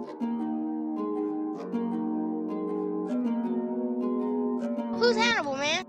Who's Hannibal, man?